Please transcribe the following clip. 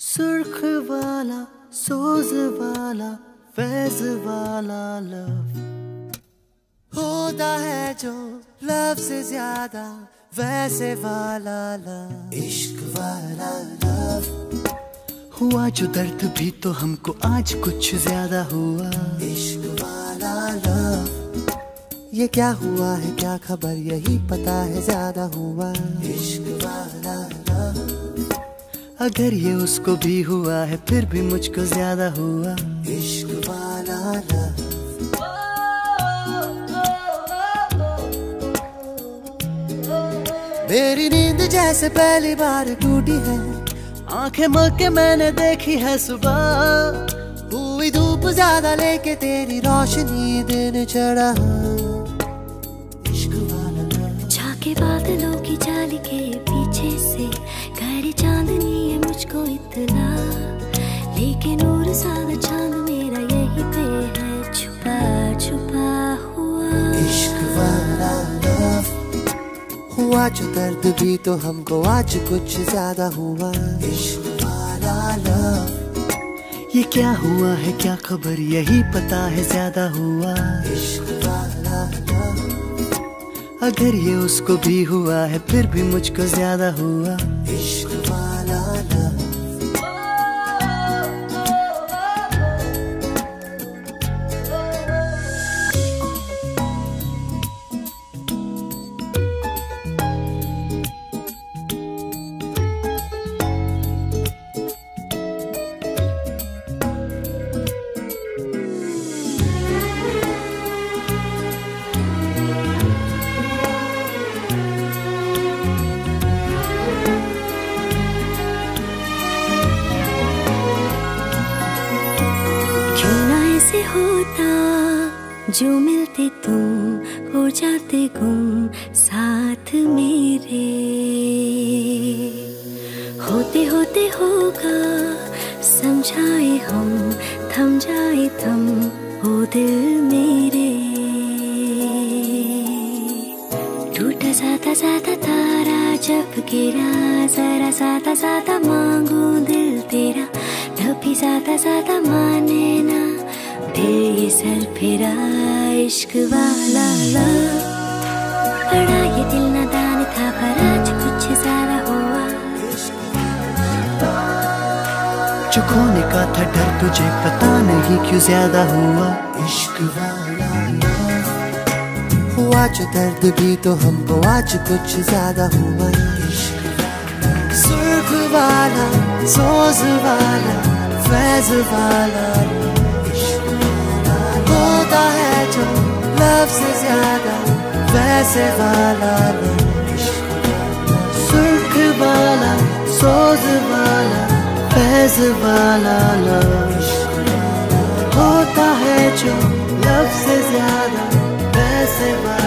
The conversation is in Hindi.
सुर्ख वाला, सोज वाला, फैज वाला लव होता है जो लव से ज़्यादा, वैसे वाला लव इश्क वाला लव हुआ जो दर्द भी तो हमको आज कुछ ज़्यादा हुआ। इश्क वाला लव ये क्या हुआ है क्या खबर यही पता है ज़्यादा हुआ। इश्क वाला लव अगर ये उसको भी हुआ है फिर भी मुझको ज़्यादा हुआ। इश्क वाला लव मेरी नींद जैसे पहली बार टूटी है। आँखें मल के मैंने देखी है सुबह। हुई धूप ज़्यादा लेके तेरी रोशनी दिन चढ़ा। झाके बादलों की जाली के पीछे से, घर चांदनी है मुझको इतना। लेकिन नूर सादा चाँद मेरा यही पे है। हुआ जो दर्द भी तो हमको आज कुछ ज़्यादा हुआ। ये क्या हुआ है, क्या खबर यही पता है, ज़्यादा हुआ। अगर ये उसको भी हुआ है, फिर भी मुझको ज़्यादा हुआ। इश्क वाला होता, जो मिलते तुम हो जाते गुम साथ मेरे। होते होते होगा, समझाए हम, थम जाए थम, हो दिल मेरे। टूटा जाता जाता तारा, जब गिरा, जरा ज़्यादा ज़्यादा मांगू दिल तेरा। तभी ज़्यादा ज़्यादा माने ना ये सर फिरा इश्क वाला लव बड़ा ये दिल नादान था पर आज कुछ ज़्यादा हुआ। जो खोने का था डर तुझे पता नहीं क्यों ज़्यादा हुआ। इश्क वाला हुआ जो दर्द भी तो हमको आज कुछ ज़्यादा हुआ। इश्क वाला सुर्ख वाला सोज वाला फैज वाला। वैसे वाला सुर्ख वाला सोज वाला, फैज वाला लाश होता है जो लफ्ज ज़्यादा वैसे वाला।